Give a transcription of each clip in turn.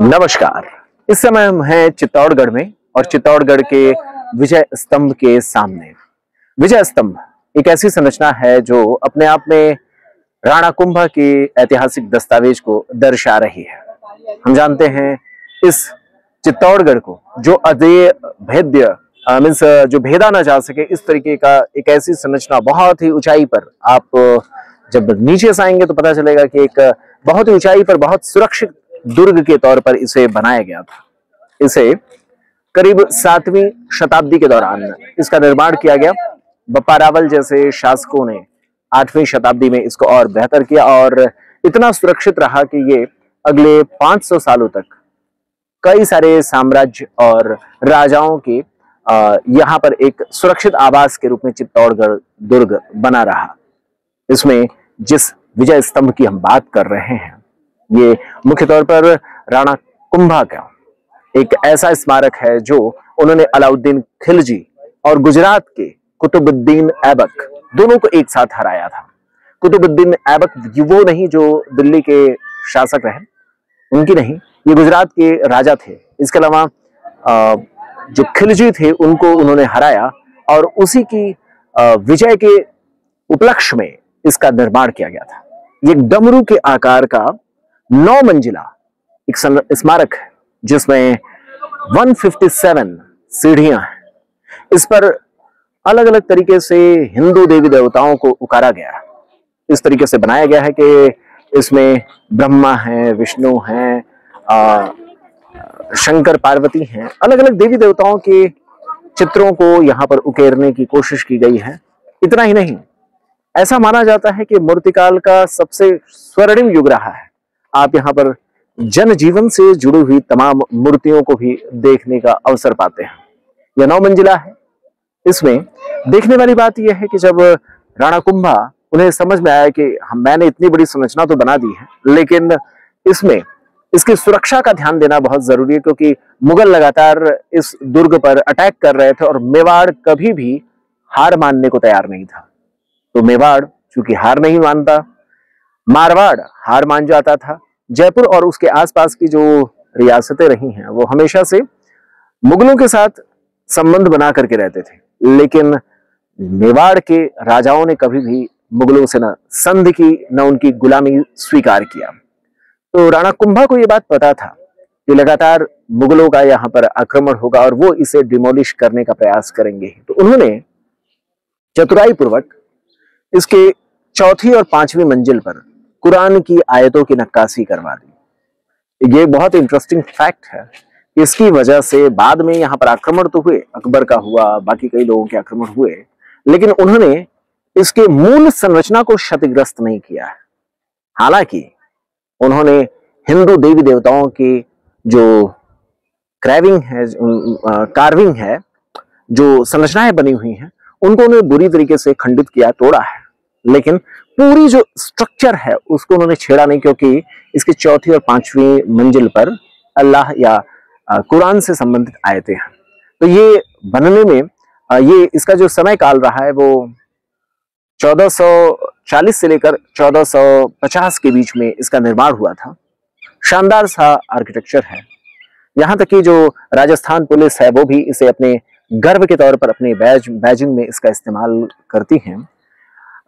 नमस्कार। इस समय हम हैं चित्तौड़गढ़ में और चित्तौड़गढ़ के विजय स्तंभ के सामने। विजय स्तंभ एक ऐसी संरचना है जो अपने आप में राणा कुंभा के ऐतिहासिक दस्तावेज़ को दर्शा रही है। हम जानते हैं इस चित्तौड़गढ़ को जो अदेय भेद्य मीन्स जो भेदा ना जा सके, इस तरीके का एक ऐसी संरचना बहुत ही ऊंचाई पर आप जब नीचे से आएँगे तो पता चलेगा कि एक बहुत ही ऊंचाई पर बहुत सुरक्षित दुर्ग के तौर पर इसे बनाया गया था। इसे करीब सातवीं शताब्दी के दौरान इसका निर्माण किया गया। बप्पा रावल जैसे शासकों ने आठवीं शताब्दी में इसको और बेहतर किया और इतना सुरक्षित रहा कि ये अगले 500 सालों तक कई सारे साम्राज्य और राजाओं के यहाँ पर एक सुरक्षित आवास के रूप में चित्तौड़गढ़ दुर्ग बना रहा। इसमें जिस विजय स्तंभ की हम बात कर रहे हैं ये मुख्य तौर पर राणा कुंभा का एक ऐसा स्मारक है जो उन्होंने अलाउद्दीन खिलजी और गुजरात के कुतुबुद्दीन ऐबक दोनों को एक साथ हराया था। कुतुबुद्दीन ऐबक वो नहीं जो दिल्ली के शासक रहे, उनकी नहीं, ये गुजरात के राजा थे। इसके अलावा जो खिलजी थे, उनको उन्होंने हराया और उसी की विजय के उपलक्ष्य में इसका निर्माण किया गया था। ये डमरू के आकार का नौ मंजिला एक स्मारक है, जिसमें 157 सीढ़ियाँ हैं। इस पर अलग अलग तरीके से हिंदू देवी देवताओं को उकारा गया इस तरीके से बनाया गया है कि इसमें ब्रह्मा है, विष्णु हैं शंकर, पार्वती हैं। अलग अलग देवी देवताओं के चित्रों को यहाँ पर उकेरने की कोशिश की गई है। इतना ही नहीं, ऐसा माना जाता है कि मूर्तिकाल का सबसे स्वर्णिम युग रहा है। आप यहाँ पर जनजीवन से जुड़ी हुई तमाम मूर्तियों को भी देखने का अवसर पाते हैं। यह नौ मंजिला है। इसमें देखने वाली बात यह है कि जब राणा कुंभा, उन्हें समझ में आया कि हम, मैंने इतनी बड़ी संरचना तो बना दी है, लेकिन इसमें इसकी सुरक्षा का ध्यान देना बहुत ज़रूरी है, क्योंकि मुगल लगातार इस दुर्ग पर अटैक कर रहे थे और मेवाड़ कभी भी हार मानने को तैयार नहीं था। तो मेवाड़, चूँकि हार नहीं मानता, मारवाड़ हार मान जाता था जयपुर और उसके आसपास की जो रियासतें रही हैं, वो हमेशा से मुगलों के साथ संबंध बना करके रहते थे। लेकिन मेवाड़ के राजाओं ने कभी भी मुगलों से न संधि की, न उनकी गुलामी स्वीकार किया। तो राणा कुंभा को यह बात पता था कि लगातार मुगलों का यहाँ पर आक्रमण होगा और वो इसे डिमोलिश करने का प्रयास करेंगे। तो उन्होंने चतुराई पूर्वक इसके चौथी और पांचवी मंजिल पर कुरान की आयतों की नक्काशी करवा दी। ये बहुत इंटरेस्टिंग फैक्ट है। इसकी वजह से बाद में यहाँ पर आक्रमण तो हुए, अकबर का हुआ, बाकी कई लोगों के आक्रमण हुए, लेकिन उन्होंने इसके मूल संरचना को क्षतिग्रस्त नहीं किया है। हालाँकि उन्होंने हिंदू देवी देवताओं की जो क्रैविंग है कार्विंग है, जो संरचनाएँ बनी हुई हैं, उनको उन्होंने बुरी तरीके से खंडित किया, तोड़ा है। लेकिन पूरी जो स्ट्रक्चर है, उसको उन्होंने छेड़ा नहीं क्योंकि इसकी चौथी और पांचवी मंजिल पर अल्लाह या कुरान से संबंधित आयते हैं। तो ये बनने में ये इसका जो समय काल रहा है, वो 1440 से लेकर 1450 के बीच में इसका निर्माण हुआ था। शानदार सा आर्किटेक्चर है। यहाँ तक कि जो राजस्थान पुलिस है, वो भी इसे अपने गर्व के तौर पर, अपने बैज, बैजिंग में इसका इस्तेमाल करती हैं।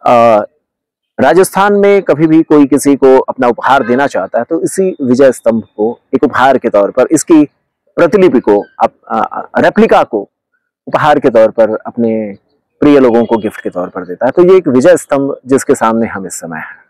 राजस्थान में कभी भी कोई किसी को अपना उपहार देना चाहता है तो इसी विजय स्तंभ को, एक उपहार के तौर पर, इसकी प्रतिलिपि को आप रेप्लिका को उपहार के तौर पर अपने प्रिय लोगों को गिफ्ट के तौर पर देता है। तो ये एक विजय स्तंभ जिसके सामने हम इस समय हैं।